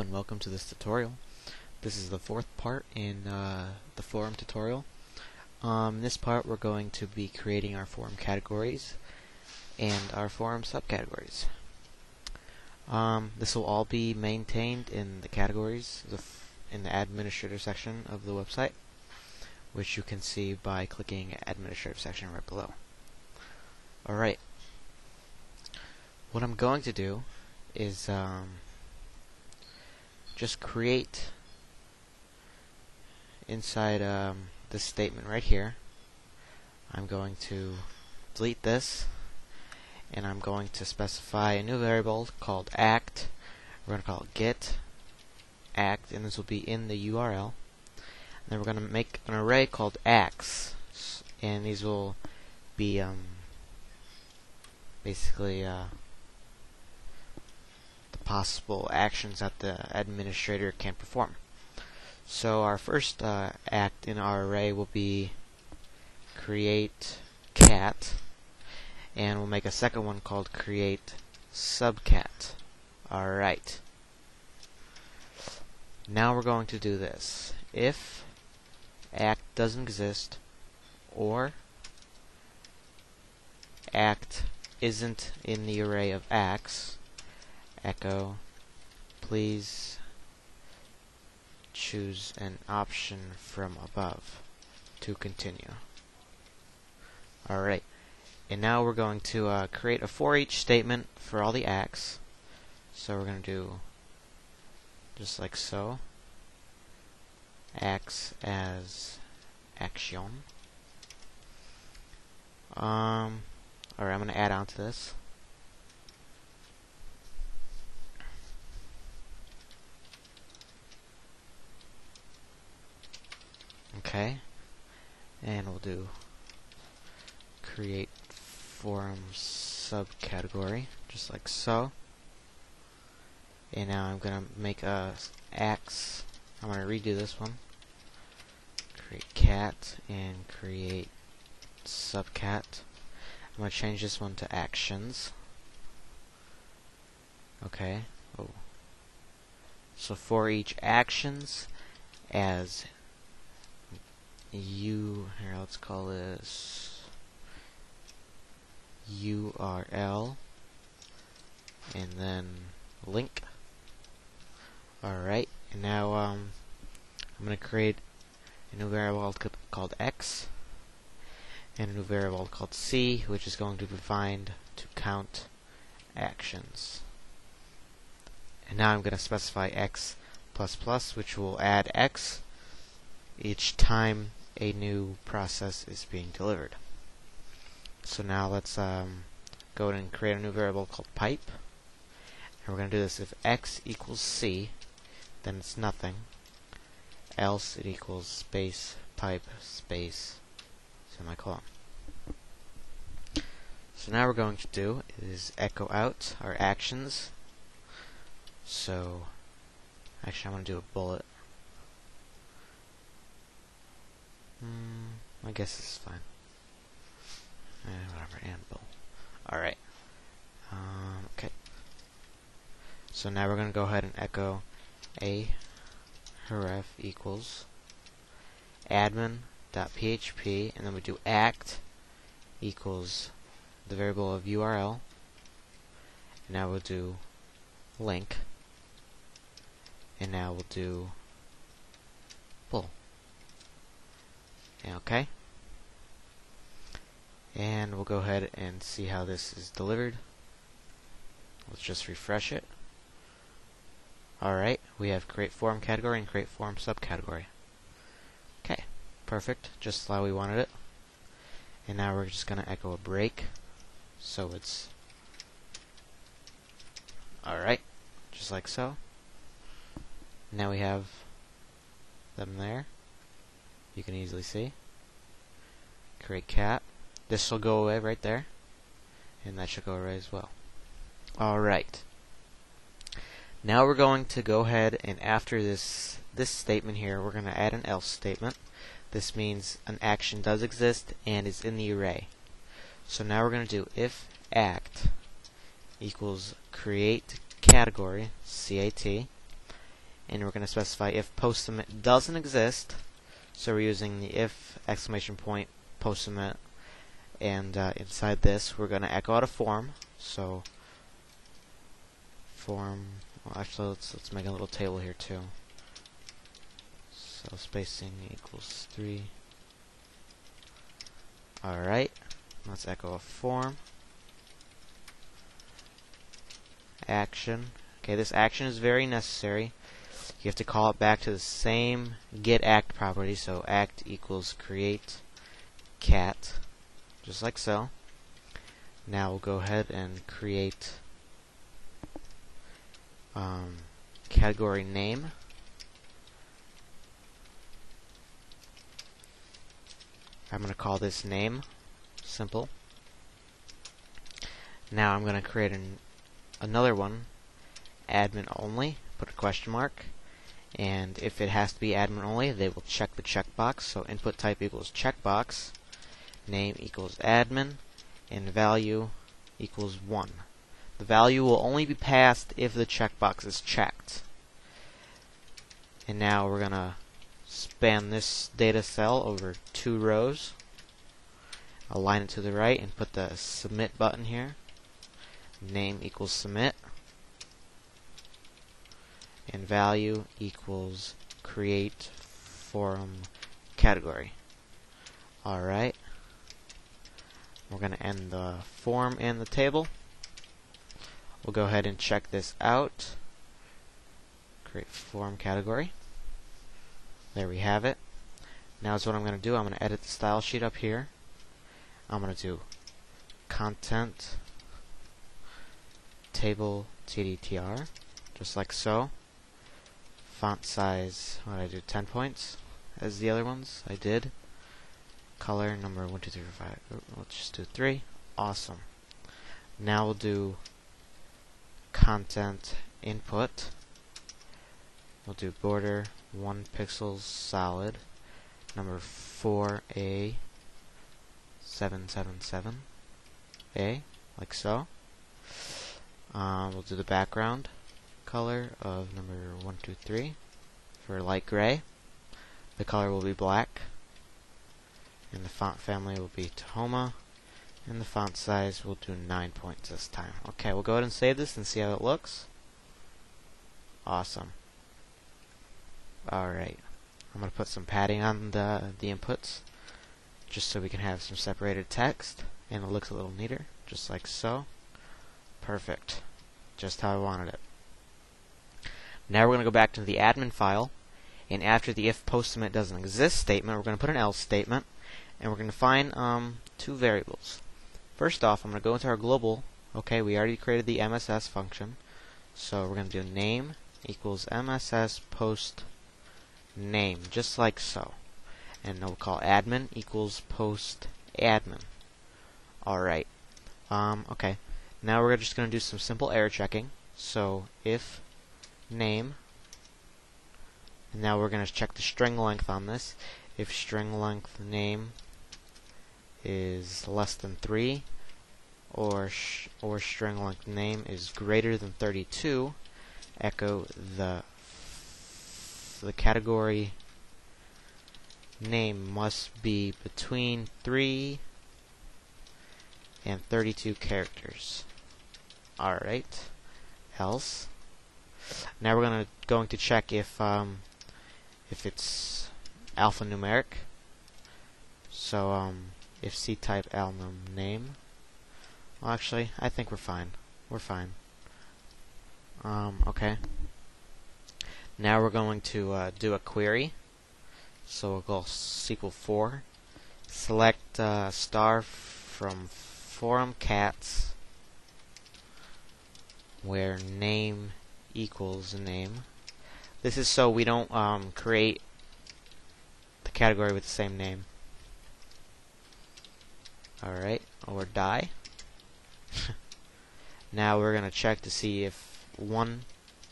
and welcome to this tutorial. This is the fourth part in uh, the forum tutorial. Um, in this part we're going to be creating our forum categories and our forum subcategories. Um, this will all be maintained in the categories the in the administrator section of the website which you can see by clicking administrative section right below. Alright. What I'm going to do is um, just create inside um, this statement right here. I'm going to delete this and I'm going to specify a new variable called act. We're going to call it get act and this will be in the URL and then we're going to make an array called acts and these will be um, basically uh, possible actions that the administrator can perform. So our first uh, act in our array will be create cat and we'll make a second one called create subcat. Alright. Now we're going to do this. If act doesn't exist or act isn't in the array of acts echo please choose an option from above to continue. Alright and now we're going to uh, create a for each statement for all the acts. So we're going to do just like so. Acts as action. Um alright I'm going to add on to this Okay. And we'll do create forum subcategory, just like so. And now I'm going to make a acts. I'm going to redo this one. Create cat and create subcat. I'm going to change this one to actions. Okay. Oh. So for each actions as U here let's call this URL and then link. Alright and now um, I'm gonna create a new variable called X and a new variable called C which is going to be defined to count actions. And now I'm going to specify X plus plus which will add X each time a new process is being delivered. So now let's um, go and create a new variable called pipe. And we're going to do this if x equals c, then it's nothing. Else it equals space pipe space semicolon. So now we're going to do is echo out our actions. So actually I'm going to do a bullet I guess it's fine. Eh, whatever, anvil. Alright. Um, okay. So now we're going to go ahead and echo a href equals admin.php and then we do act equals the variable of URL and now we'll do link and now we'll do pull Okay. And we'll go ahead and see how this is delivered. Let's just refresh it. Alright, we have create form category and create form subcategory. Okay, perfect, just how we wanted it. And now we're just going to echo a break. So it's alright, just like so. Now we have them there you can easily see. Create cat. This will go away right there. And that should go away as well. Alright. Now we're going to go ahead and after this this statement here, we're going to add an else statement. This means an action does exist and is in the array. So now we're going to do if act equals create category, CAT, and we're going to specify if post submit doesn't exist. So we're using the if exclamation point post submit, and uh, inside this we're going to echo out a form. So form. Well, actually, let's let's make a little table here too. So spacing equals three. All right. Let's echo a form. Action. Okay, this action is very necessary. You have to call it back to the same get act property. So act equals create cat, just like so. Now we'll go ahead and create um, category name. I'm going to call this name. Simple. Now I'm going to create an, another one, admin only, put a question mark, and if it has to be admin only, they will check the checkbox. So input type equals checkbox, name equals admin, and value equals 1. The value will only be passed if the checkbox is checked. And now we're going to span this data cell over two rows align it to the right and put the submit button here. Name equals submit. And value equals create forum category. Alright. We're going to end the form and the table. We'll go ahead and check this out. Create form category. There we have it. Now is what I'm going to do. I'm going to edit the style sheet up here. I'm going to do content table TDTR, just like so. Font size, what did I do, 10 points, as the other ones? I did. Color, number 1, 2, 3, 5, let's just do 3. Awesome. Now we'll do content input. We'll do border 1 pixels solid, number 4A 777A, like so. Um, we'll do the background color of number 123 for light gray. The color will be black. And the font family will be Tahoma. And the font size will do 9 points this time. Okay, we'll go ahead and save this and see how it looks. Awesome. Alright. I'm going to put some padding on the, the inputs just so we can have some separated text and it looks a little neater just like so perfect just how I wanted it now we're going to go back to the admin file and after the if post submit doesn't exist statement we're going to put an else statement and we're going to find um, two variables first off I'm going to go into our global okay we already created the MSS function so we're going to do name equals MSS post name just like so and we'll call admin equals post admin. Alright. Um, okay. Now we're just going to do some simple error checking. So if name, and now we're going to check the string length on this. If string length name is less than 3, or or string length name is greater than 32, echo the the category name must be between 3 and 32 characters. Alright. Else. Now we're gonna going to check if um, if it's alphanumeric. So um, if C type alnum name. Well, actually, I think we're fine. We're fine. Um, okay. Now we're going to uh, do a query. So we'll go SQL 4. Select uh, star from forum cats where name equals name. This is so we don't um, create the category with the same name. Alright, or die. now we're going to check to see if one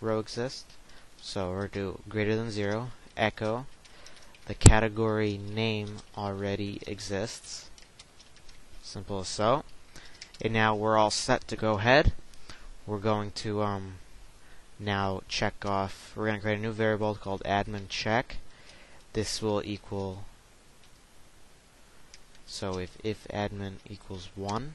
row exists. So we're going do greater than zero, echo, the category name already exists. Simple as so. And now we're all set to go ahead. We're going to um, Now check off, we're going to create a new variable called admin check. This will equal, so if if admin equals 1,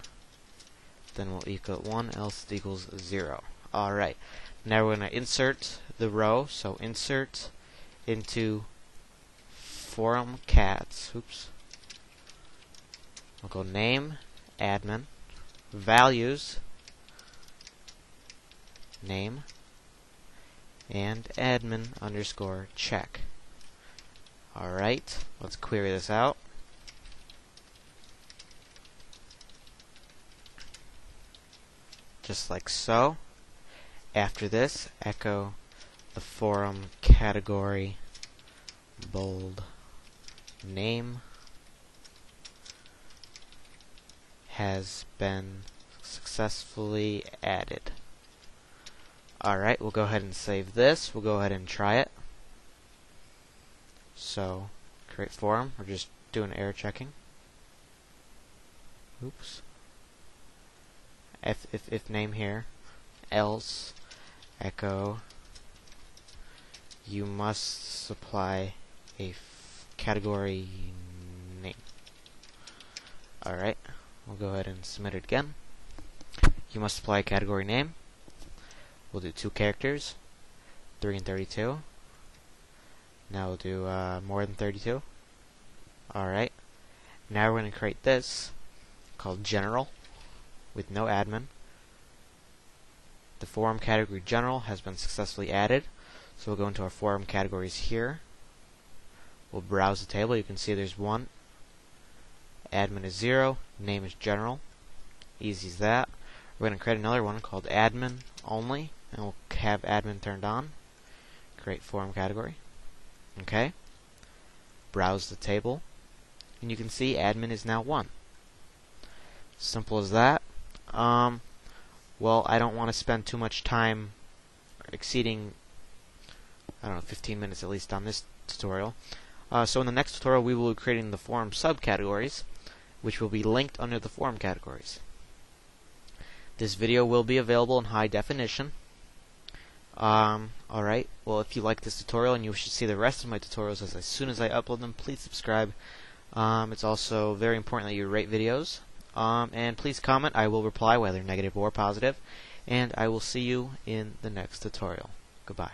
then we'll equal 1, else it equals 0. Alright, now we're going to insert the row, so insert into forum cats, oops, we'll go name, admin, values, name, and admin underscore check. Alright, let's query this out. Just like so. After this, echo the forum category bold name has been successfully added. Alright, we'll go ahead and save this. We'll go ahead and try it. So, create forum. We're just doing error checking. Oops. If, if, if name here. Else, echo, you must supply a category name. Alright, we'll go ahead and submit it again. You must supply a category name. We'll do two characters, 3 and 32. Now we'll do uh, more than 32. Alright. Now we're going to create this called general with no admin. The forum category general has been successfully added. So we'll go into our forum categories here. We'll browse the table. You can see there's one. Admin is zero. Name is general. Easy as that. We're going to create another one called admin only and we'll have admin turned on. Create forum category. Okay. Browse the table. And you can see admin is now 1. Simple as that. Um, well, I don't want to spend too much time exceeding, I don't know, 15 minutes at least on this tutorial. Uh, so in the next tutorial, we will be creating the forum subcategories, which will be linked under the forum categories. This video will be available in high definition. Um, alright, well if you like this tutorial and you should see the rest of my tutorials as, as soon as I upload them, please subscribe. Um, it's also very important that you rate videos. Um, and please comment, I will reply whether negative or positive. And I will see you in the next tutorial. Goodbye.